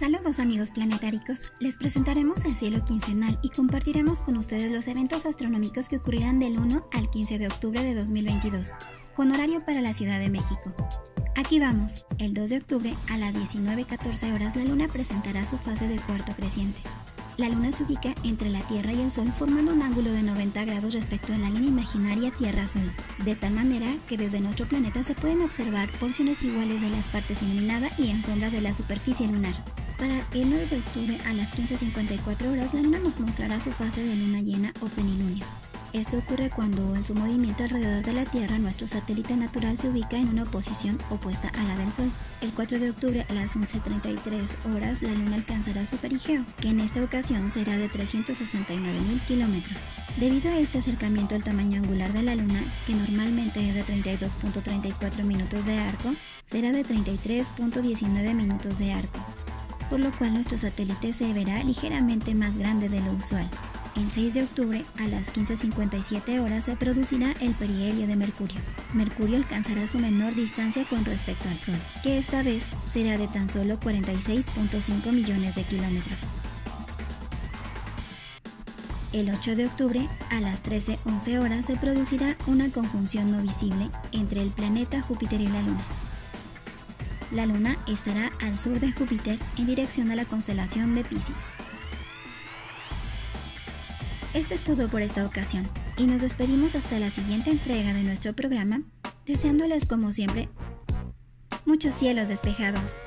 Saludos amigos planetáricos, les presentaremos el cielo quincenal y compartiremos con ustedes los eventos astronómicos que ocurrirán del 1 al 15 de octubre de 2022, con horario para la Ciudad de México. Aquí vamos, el 2 de octubre a las 19.14 horas la luna presentará su fase de cuarto creciente. La luna se ubica entre la Tierra y el Sol formando un ángulo de 90 grados respecto a la línea imaginaria Tierra-Sol, de tal manera que desde nuestro planeta se pueden observar porciones iguales de las partes iluminada y en sombra de la superficie lunar. Para el 9 de octubre a las 15.54 horas la luna nos mostrará su fase de luna llena o plenilunio. Esto ocurre cuando en su movimiento alrededor de la Tierra nuestro satélite natural se ubica en una posición opuesta a la del Sol. El 4 de octubre a las 11.33 horas la Luna alcanzará su perigeo, que en esta ocasión será de 369.000 kilómetros. Debido a este acercamiento el tamaño angular de la Luna, que normalmente es de 32.34 minutos de arco, será de 33.19 minutos de arco, por lo cual nuestro satélite se verá ligeramente más grande de lo usual. El 6 de octubre a las 15.57 horas se producirá el perihelio de Mercurio. Mercurio alcanzará su menor distancia con respecto al Sol, que esta vez será de tan solo 46.5 millones de kilómetros. El 8 de octubre a las 13.11 horas se producirá una conjunción no visible entre el planeta Júpiter y la Luna la Luna estará al sur de Júpiter en dirección a la constelación de Pisces. Esto es todo por esta ocasión y nos despedimos hasta la siguiente entrega de nuestro programa, deseándoles como siempre muchos cielos despejados.